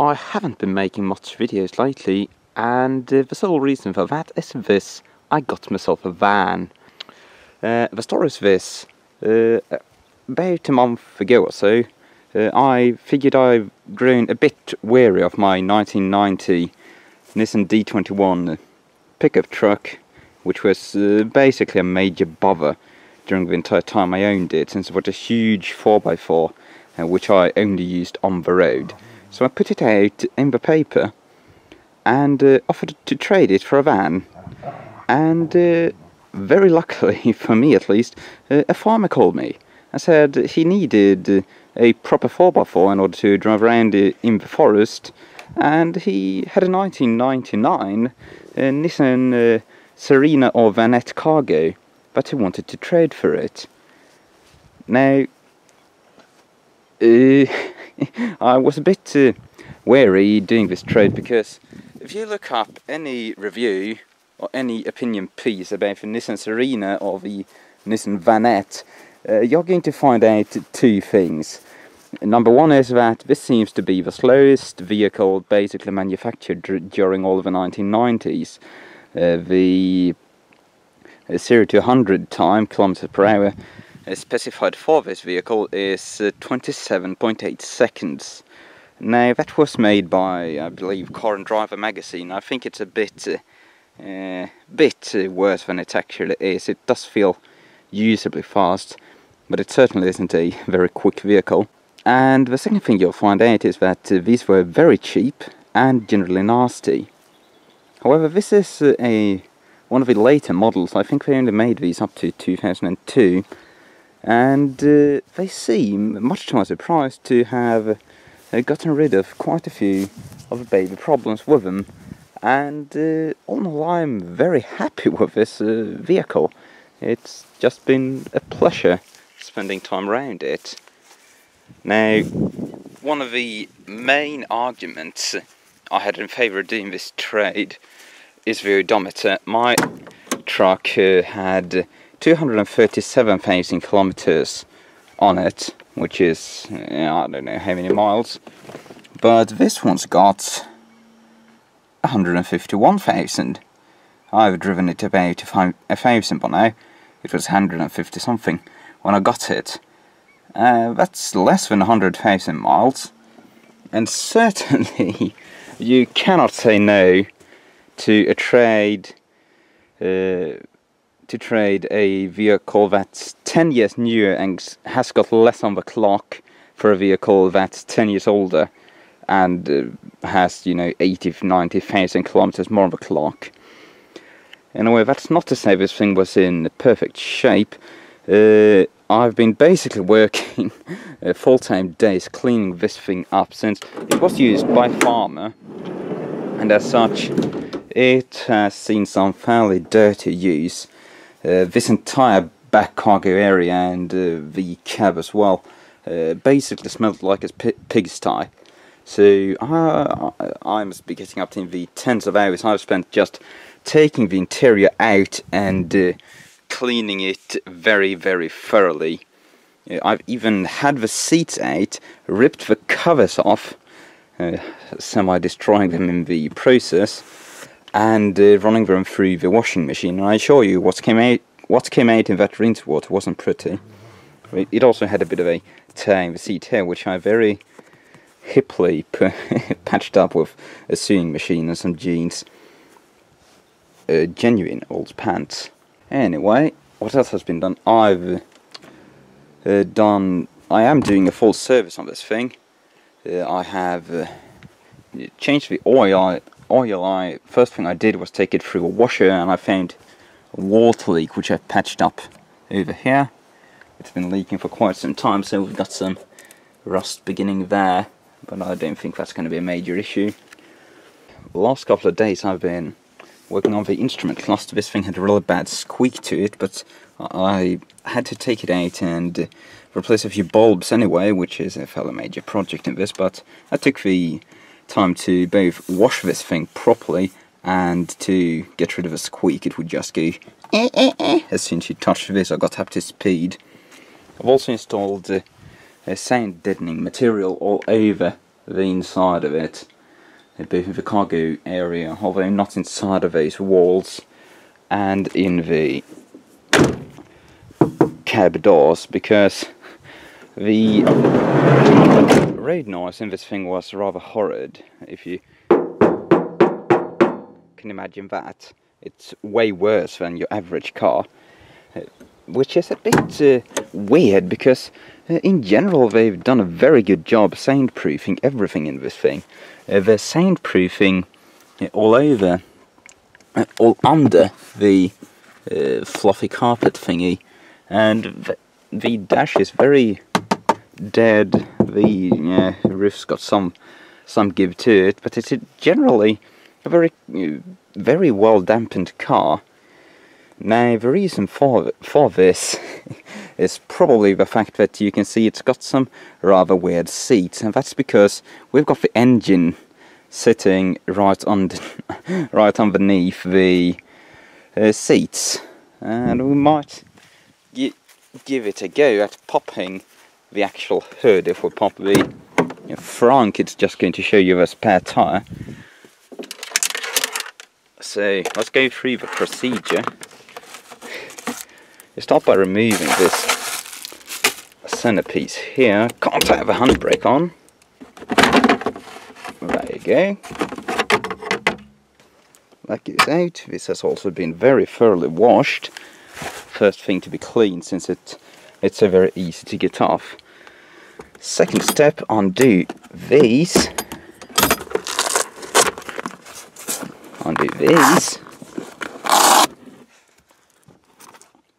I haven't been making much videos lately, and uh, the sole reason for that is this. I got myself a van. Uh, the story is this. Uh, about a month ago or so, uh, I figured I've grown a bit weary of my 1990 Nissan D21 pickup truck, which was uh, basically a major bother during the entire time I owned it, since it was a huge 4x4, uh, which I only used on the road. So I put it out in the paper and uh, offered to trade it for a van. And uh, very luckily, for me at least, uh, a farmer called me and said he needed uh, a proper 4x4 in order to drive around uh, in the forest. And he had a 1999 uh, Nissan Serena or Vanette Cargo but he wanted to trade for it. Now, uh, I was a bit uh, wary doing this trade because if you look up any review or any opinion piece about the Nissan Serena or the Nissan Vanette, uh, you're going to find out two things. Number one is that this seems to be the slowest vehicle basically manufactured during all of the 1990s. Uh, the 0 to 100 time kilometers per hour specified for this vehicle is uh, 27.8 seconds. Now that was made by, I believe, Car and Driver magazine. I think it's a bit, uh, uh, bit uh, worse than it actually is. It does feel usably fast, but it certainly isn't a very quick vehicle. And the second thing you'll find out is that uh, these were very cheap and generally nasty. However, this is a one of the later models. I think they only made these up to 2002 and uh, they seem, much to my surprise, to have uh, gotten rid of quite a few of the baby problems with them and uh, all in all I'm very happy with this uh, vehicle. It's just been a pleasure spending time around it. Now, one of the main arguments I had in favour of doing this trade is the odometer. My truck uh, had 237,000 kilometers on it, which is, I don't know how many miles. But this one's got 151,000. I've driven it about a thousand by now. It was 150 something when I got it. Uh, that's less than 100,000 miles. And certainly you cannot say no to a trade uh, to trade a vehicle that's 10 years newer and has got less on the clock for a vehicle that's 10 years older and uh, has you know 80 90,000 kilometers more on the clock. Anyway that's not to say this thing was in perfect shape. Uh, I've been basically working uh, full-time days cleaning this thing up since it was used by farmer. And as such it has seen some fairly dirty use. Uh, this entire back cargo area and uh, the cab as well uh, basically smelled like a pigsty. So I must be getting up to the tens of hours I've spent just taking the interior out and uh, cleaning it very very thoroughly. I've even had the seats out, ripped the covers off, semi-destroying them in the process and uh, running them through the washing machine. And I assure you, what came out, what came out in that rinse water wasn't pretty. It also had a bit of a tear in the seat here, which I very hippily patched up with a sewing machine and some jeans. Uh, genuine old pants. Anyway, what else has been done? I've uh, done. I am doing a full service on this thing. Uh, I have uh, changed the oil oil, I first thing I did was take it through a washer and I found a water leak which I've patched up over here. It's been leaking for quite some time so we've got some rust beginning there but I don't think that's going to be a major issue. The last couple of days I've been working on the instrument cluster. This thing had a really bad squeak to it but I had to take it out and replace a few bulbs anyway which is a fairly major project in this but I took the time to both wash this thing properly and to get rid of a squeak it would just go eh, eh, eh. as soon as you touch this I got up to speed. I've also installed uh, a sound deadening material all over the inside of it, both in the cargo area, although not inside of these walls, and in the cab doors, because the road noise in this thing was rather horrid, if you can imagine that. It's way worse than your average car, uh, which is a bit uh, weird because uh, in general they've done a very good job soundproofing everything in this thing. Uh, they're soundproofing uh, all over, uh, all under the fluffy carpet thingy, and the, the dash is very dead. The yeah, roof's got some some give to it, but it's generally a very very well dampened car. Now the reason for for this is probably the fact that you can see it's got some rather weird seats and that's because we've got the engine sitting right under right underneath the uh, seats and we might give it a go at popping the actual hood if we pop the you it's just going to show you the spare tire so let's go through the procedure. You start by removing this centerpiece here. Can't have a handbrake on. There you go. That goes out. This has also been very thoroughly washed. First thing to be cleaned since it it's so very easy to get off. Second step, undo these undo these.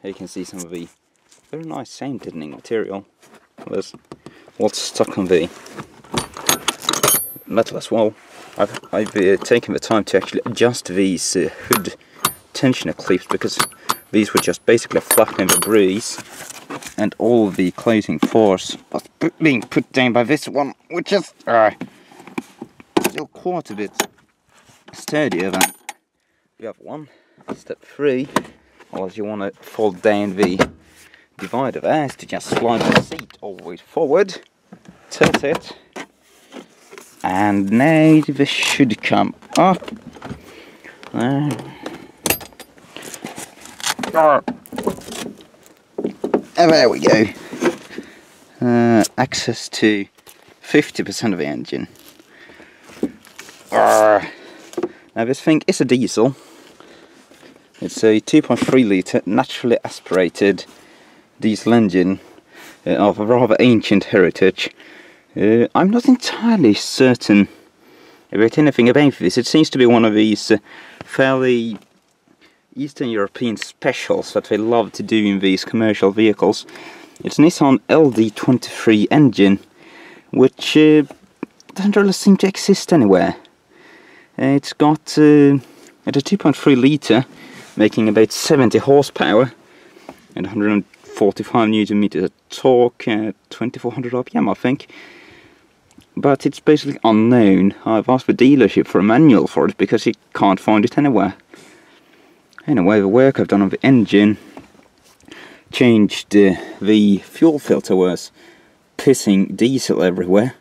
Here you can see some of the very nice sound deadening material. There's what's stuck on the metal as well. I've, I've uh, taken the time to actually adjust these uh, hood tensioner clips because these were just basically flapping the breeze and all the closing force was being put down by this one which is uh, still quite a bit sturdier than the other one. Step three, or if you want to fold down the divider there, is to just slide the seat all the way forward, tilt it, and now this should come up. And there we go. Uh, access to 50% of the engine. Now this thing is a diesel. It's a 2.3 litre naturally aspirated diesel engine uh, of a rather ancient heritage. Uh, I'm not entirely certain about anything about this. It seems to be one of these uh, fairly Eastern European specials that they love to do in these commercial vehicles. It's Nissan LD23 engine, which uh, doesn't really seem to exist anywhere. Uh, it's got uh, at a 2.3 litre, making about 70 horsepower and 145 newton meters of torque, uh, 2400 RPM, I think. But it's basically unknown. I've asked the dealership for a manual for it because you can't find it anywhere. Anyway, the work I've done on the engine changed uh, the fuel filter was pissing diesel everywhere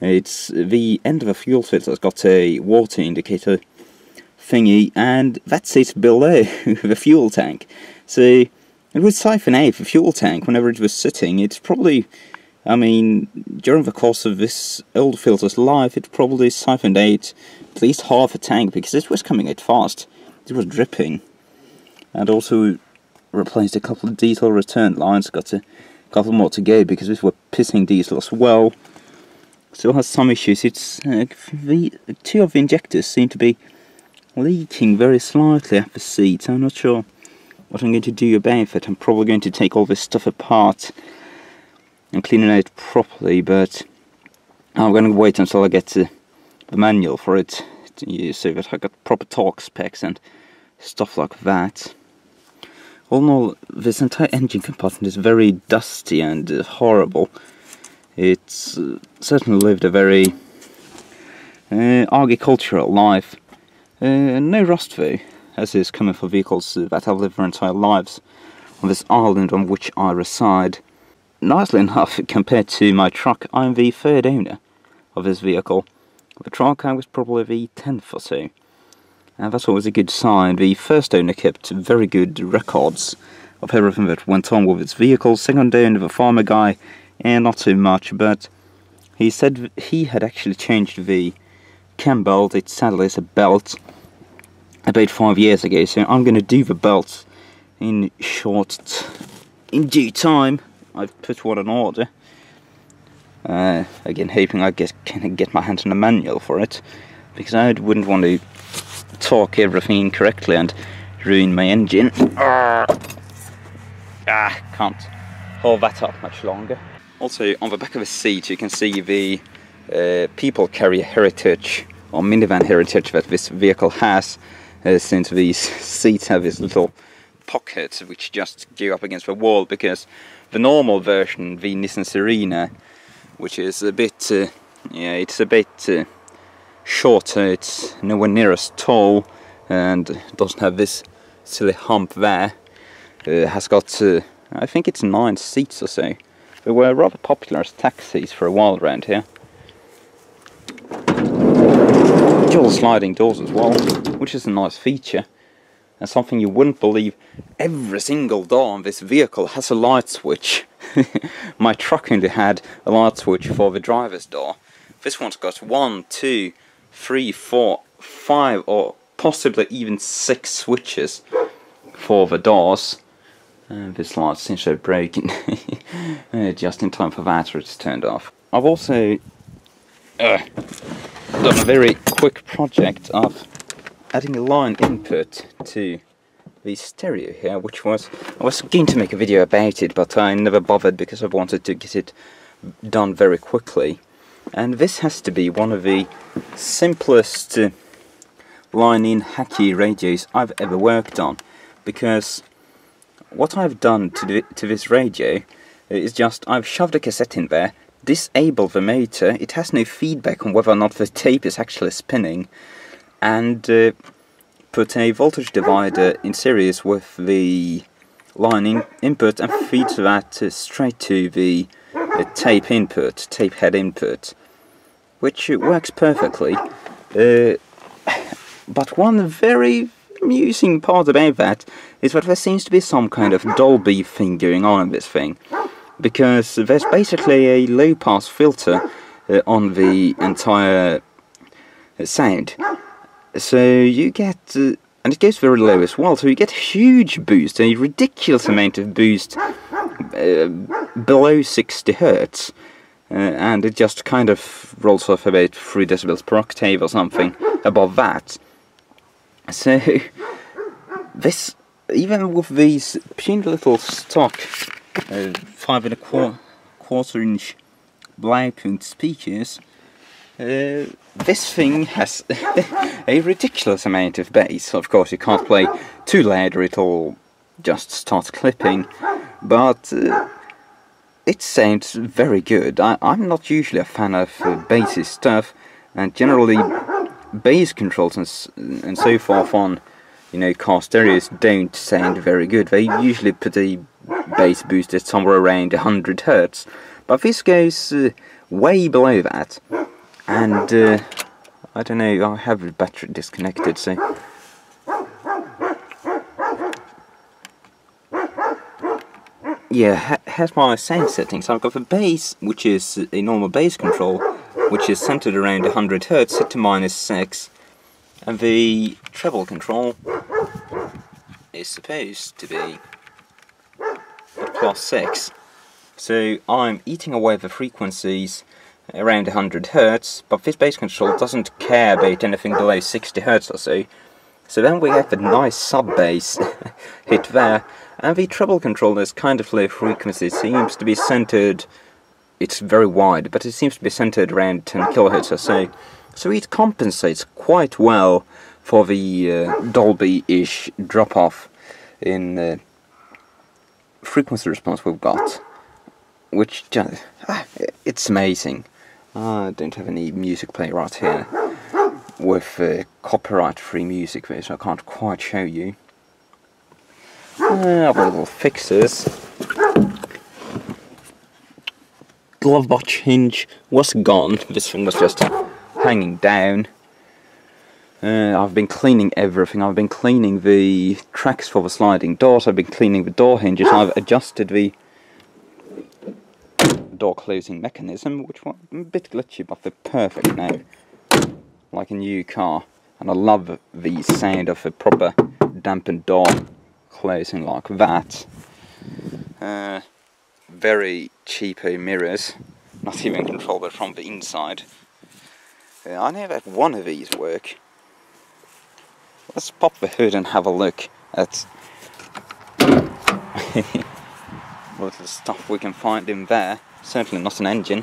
it's the end of the fuel filter has got a water indicator thingy, and that sits below the fuel tank. So it would siphon out the fuel tank whenever it was sitting. It's probably, I mean, during the course of this old filter's life, it probably siphoned out at least half a tank because it was coming out fast. It was dripping. And also replaced a couple of diesel return lines, got a couple more to go because this were pissing diesel as well still has some issues. It's uh, the two of the injectors seem to be leaking very slightly at the seat. I'm not sure what I'm going to do about it. I'm probably going to take all this stuff apart and clean it out properly, but I'm going to wait until I get the manual for it so that I got proper torque specs and stuff like that. All in all, this entire engine compartment is very dusty and uh, horrible. It's uh, certainly lived a very uh, agricultural life. Uh, no rust though, as is common for vehicles that have lived their entire lives on this island on which I reside. Nicely enough, compared to my truck, I'm the third owner of this vehicle. The truck I was probably the 10th or so. And that's always a good sign. The first owner kept very good records of everything that went on with its vehicle. Second owner, the farmer guy, and not too much, but he said he had actually changed the cam belt. It sadly is a belt about five years ago, so I'm going to do the belt in short, in due time. I've put one on order. Uh, again, hoping I get can get my hands on a manual for it, because I wouldn't want to torque everything incorrectly and ruin my engine. Ah, can't hold that up much longer. Also, on the back of the seat, you can see the uh, people carrier heritage or minivan heritage that this vehicle has, uh, since these seats have this little pockets which just go up against the wall because the normal version, the Nissan Serena, which is a bit, uh, yeah, it's a bit uh, shorter, it's nowhere near as tall and doesn't have this silly hump there. Uh, has got, uh, I think it's nine seats or so. They were rather popular as taxis for a while around here. Dual sliding doors as well, which is a nice feature and something you wouldn't believe, every single door on this vehicle has a light switch. My truck only had a light switch for the driver's door. This one's got one, two, three, four, five, or possibly even six switches for the doors. And this light seems to have broken uh, just in time for that it's turned off. I've also uh, done a very quick project of adding a line input to the stereo here, which was, I was going to make a video about it, but I never bothered because I wanted to get it done very quickly. And this has to be one of the simplest uh, line-in hacky radios I've ever worked on, because what I've done to, to this radio is just, I've shoved a cassette in there, disabled the motor, it has no feedback on whether or not the tape is actually spinning, and uh, put a voltage divider in series with the line in input and feed that uh, straight to the uh, tape input, tape head input, which works perfectly. Uh, but one very amusing part about that is that there seems to be some kind of Dolby thing going on in this thing. Because there's basically a low pass filter uh, on the entire uh, sound so you get, uh, and it goes very low as well, so you get a huge boost, a ridiculous amount of boost uh, below 60 hertz. Uh, and it just kind of rolls off about 3 decibels per octave or something above that. So, this, even with these puny little stock uh, 5 and a qu quarter inch Blaupunkt speakers, uh, this thing has a ridiculous amount of bass. Of course, you can't play too loud or it'll just start clipping, but uh, it sounds very good. I, am not usually a fan of uh, bassy stuff, and generally bass controls and, and so forth on you know car stereos don't sound very good. They usually put a bass boost at somewhere around 100 hertz, but this goes uh, way below that and uh, I don't know, I have the battery disconnected, so yeah, here's my sound settings. I've got the bass, which is a normal bass control, which is centered around 100 Hz, set to minus 6, and the treble control is supposed to be plus 6. So I'm eating away the frequencies around 100 Hertz, but this bass control doesn't care about anything below 60 Hertz or so. So then we have a nice sub bass hit there, and the treble control is kind of low frequency, seems to be centered, it's very wide, but it seems to be centered around 10 kilohertz or so. So it compensates quite well for the uh, Dolby-ish drop-off in uh, frequency response we've got, which just, ah, it's amazing. I don't have any music player right here with uh, copyright-free music there, so I can't quite show you. Uh, other little fixes. glove box hinge was gone. This thing was just hanging down. Uh, I've been cleaning everything. I've been cleaning the tracks for the sliding doors. I've been cleaning the door hinges. I've adjusted the door closing mechanism, which was a bit glitchy, but they're perfect now. Like a new car. And I love the sound of a proper dampened door closing like that. Uh, very cheapo mirrors, not even controlled from the inside. Uh, I never had one of these work. Let's pop the hood and have a look at what the stuff we can find in there. Certainly not an engine.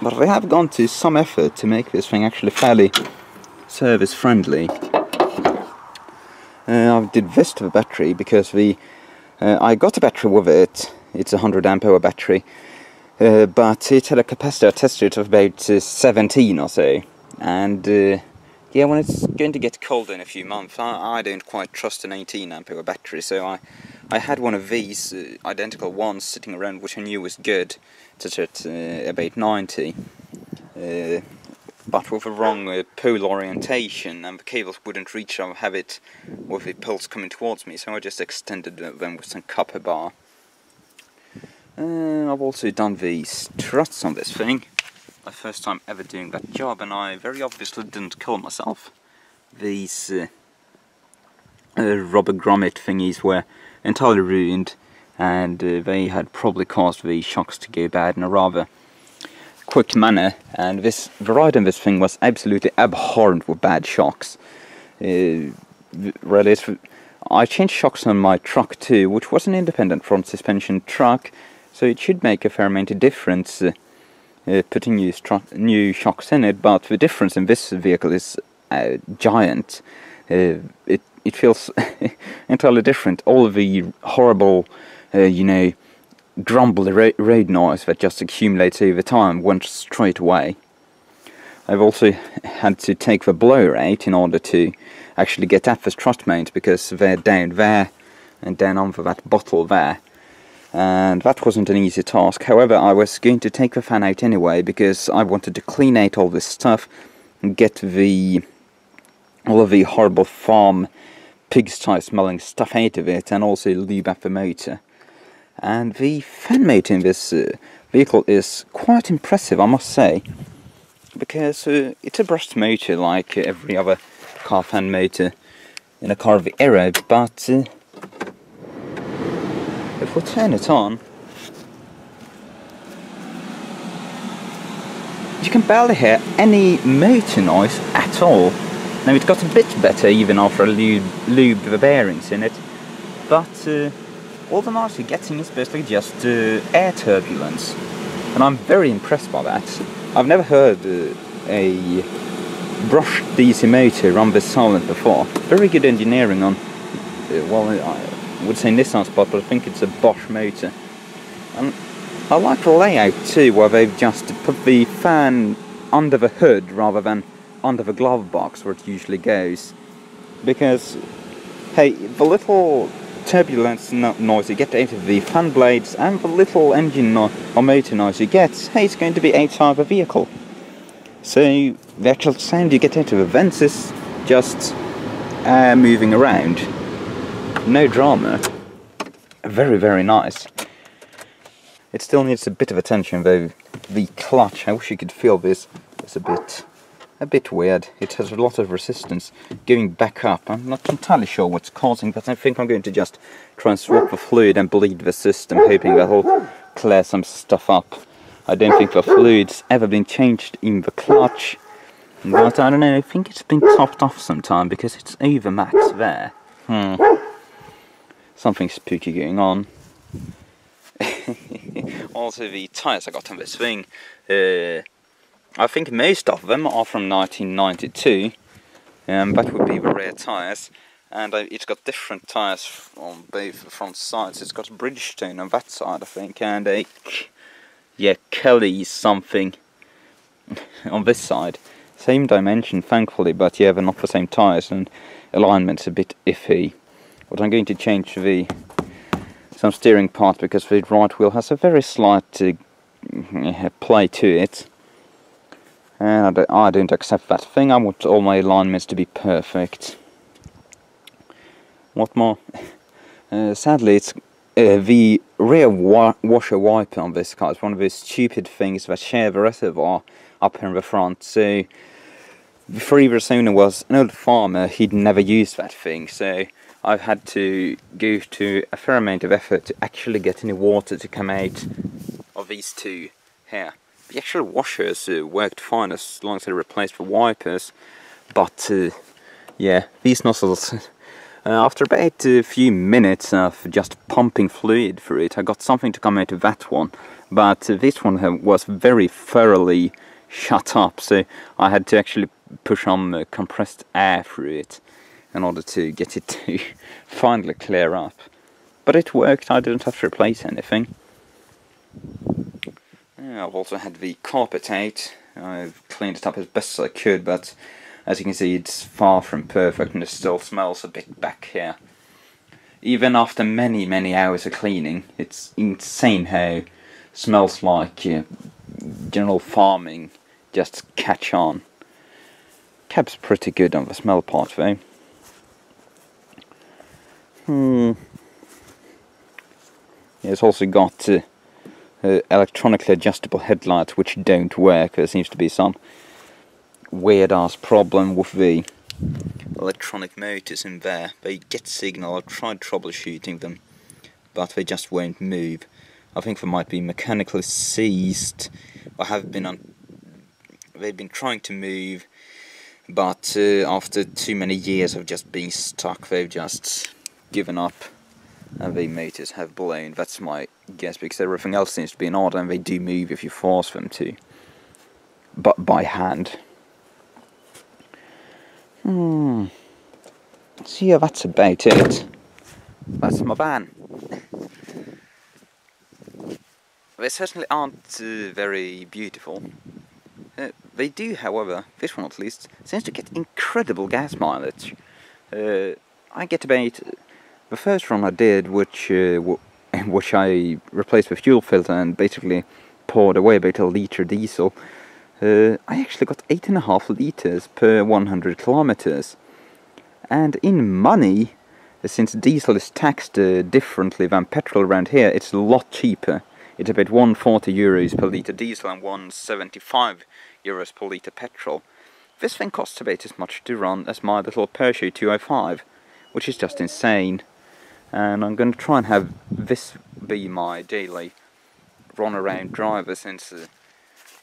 But they have gone to some effort to make this thing actually fairly service friendly. Uh, I did this to the battery because the uh, I got a battery with it. It's a 100 amp hour battery, uh, but it had a capacitor tested of about uh, 17 or so. And uh, yeah, when it's going to get colder in a few months, I, I don't quite trust an 18 amp hour battery. So I I had one of these uh, identical ones sitting around, which I knew was good, such at about 90 but with a wrong uh, pole orientation and the cables wouldn't reach or have it with the poles coming towards me so I just extended them with some copper bar. Uh, I've also done the struts on this thing, my first time ever doing that job and I very obviously didn't kill myself. These uh, rubber grommet thingies were entirely ruined and uh, they had probably caused the shocks to go bad in a rather quick manner and this ride on this thing was absolutely abhorrent with bad shocks. Uh, really, I changed shocks on my truck too, which was an independent front suspension truck, so it should make a fair amount of difference uh, uh, putting new, new shocks in it, but the difference in this vehicle is uh, giant. Uh, it, it feels entirely different. All of the horrible, uh, you know, grumbly road noise that just accumulates over time went straight away. I've also had to take the blow out in order to actually get at the strut mount because they're down there and down onto that bottle there. And that wasn't an easy task. However, I was going to take the fan out anyway because I wanted to clean out all this stuff and get the all of the horrible farm pigsty smelling stuff out of it and also lube up the motor. And the fan mate in this uh, vehicle is quite impressive, I must say. Because uh, it's a brushed motor like every other car fan motor in a car of the era, but uh, if we turn it on, you can barely hear any motor noise at all. Now it got a bit better even after I lube, lubed the bearings in it, but uh, all the noise you're getting is basically just uh, air turbulence. And I'm very impressed by that. I've never heard uh, a brushed DC motor run this silent before. Very good engineering on, uh, well, I would say Nissan spot, but I think it's a Bosch motor. And I like the layout too, where they've just put the fan under the hood rather than under the glove box where it usually goes. Because, hey, the little turbulence noise you get of the fan blades and the little engine no or motor noise you get, hey, it's going to be outside the vehicle. So the actual sound you get out of the vents is just air moving around. No drama. Very, very nice. It still needs a bit of attention though. The clutch, I wish you could feel this. It's a bit a bit weird. It has a lot of resistance going back up. I'm not entirely sure what's causing, but I think I'm going to just try and swap the fluid and bleed the system, hoping that'll clear some stuff up. I don't think the fluid's ever been changed in the clutch, but I don't know, I think it's been topped off sometime because it's over max there. Hmm. Something spooky going on. also the tyres I got on this thing, uh, I think most of them are from 1992. Um, that would be the rear tyres. And uh, it's got different tyres on both the front sides. It's got Bridgestone on that side, I think, and a yeah Kelly something on this side. Same dimension, thankfully, but yeah, they're not the same tyres, and alignment's a bit iffy. But I'm going to change the some steering part because the right wheel has a very slight uh, play to it. And I don't, I don't accept that thing. I want all my alignments to be perfect. What more? Uh, sadly, it's uh, the rear wa washer wiper on this car is one of those stupid things that share the reservoir up in the front. So, the previous owner was an old farmer, he'd never used that thing, so I've had to go to a fair amount of effort to actually get any water to come out of these two here. The actual washers uh, worked fine as long as they replaced the wipers, but uh, yeah, these nozzles, uh, after about a few minutes of just pumping fluid through it, I got something to come out of that one, but this one was very thoroughly shut up, so I had to actually push on compressed air through it in order to get it to finally clear up. But it worked, I didn't have to replace anything. I've also had the carpet out. I've cleaned it up as best as I could, but as you can see it's far from perfect and it still smells a bit back here. Even after many, many hours of cleaning, it's insane how smells like uh, general farming just catch on. Cab's pretty good on the smell part though. Hmm. It's also got uh, uh, electronically adjustable headlights which don't work. There seems to be some weird ass problem with the electronic motors in there. They get signal, I've tried troubleshooting them, but they just won't move. I think they might be mechanically seized or have been on. They've been trying to move, but uh, after too many years of just being stuck, they've just given up and the motors have blown. That's my guess because everything else seems to be in order and they do move if you force them to. But by hand. Hmm. So yeah, that's about it. That's my van. they certainly aren't uh, very beautiful. Uh, they do, however, this one at least, seems to get incredible gas mileage. Uh, I get about the first run I did, which uh, which I replaced with fuel filter and basically poured away about a litre diesel, uh, I actually got 8.5 litres per 100 kilometers. And in money, since diesel is taxed uh, differently than petrol around here, it's a lot cheaper. It's about 140 euros per litre diesel and 175 euros per litre petrol. This thing costs about as much to run as my little Peugeot 205, which is just insane and I'm going to try and have this be my daily run around driver since uh,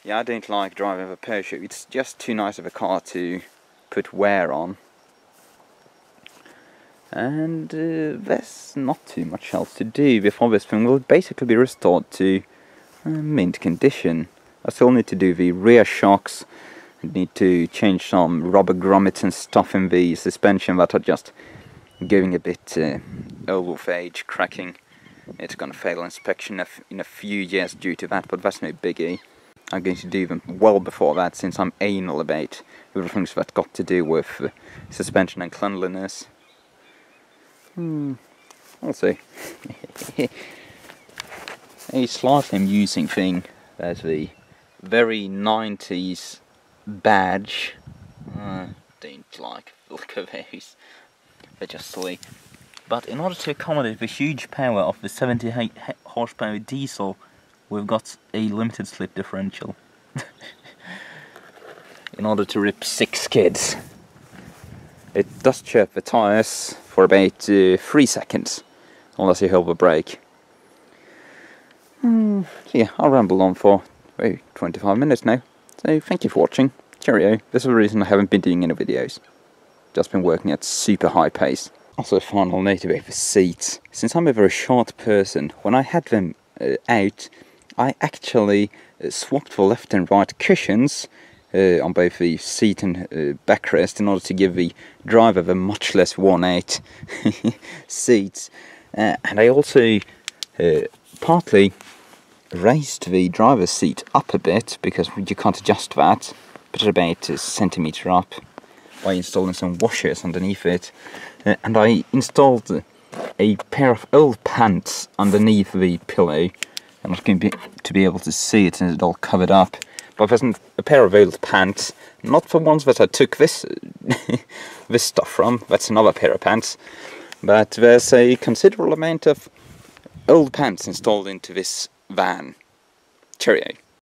yeah I don't like driving a parachute. It's just too nice of a car to put wear on. And uh, there's not too much else to do before this thing will basically be restored to uh, mint condition. I still need to do the rear shocks. I need to change some rubber grommets and stuff in the suspension that are just going a bit uh, of age, cracking. It's going to fail inspection in a few years due to that, but that's no biggie. I'm going to do them well before that since I'm anal about everything that's got to do with uh, suspension and cleanliness. Hmm, we'll see. a slightly amusing thing, there's the very 90s badge. Uh, don't like the look of these they're just silly. But in order to accommodate the huge power of the 78 horsepower diesel, we've got a limited slip differential. in order to rip six kids. It does chirp the tyres for about uh, 3 seconds, unless you hold the brake. Mm, yeah, I'll ramble on for oh, 25 minutes now. So thank you for watching. Cheerio. This is the reason I haven't been doing any videos just been working at super high pace. Also, final note about the seats. Since I'm a very short person, when I had them uh, out, I actually uh, swapped the left and right cushions uh, on both the seat and uh, backrest in order to give the driver the much less worn out seats. Uh, and I also uh, partly raised the driver's seat up a bit because you can't adjust that, but about a centimetre up by installing some washers underneath it. Uh, and I installed a pair of old pants underneath the pillow I'm going to be, to be able to see it and it's all covered up. But there's a pair of old pants, not the ones that I took this this stuff from. That's another pair of pants. But there's a considerable amount of old pants installed into this van. Cheerio.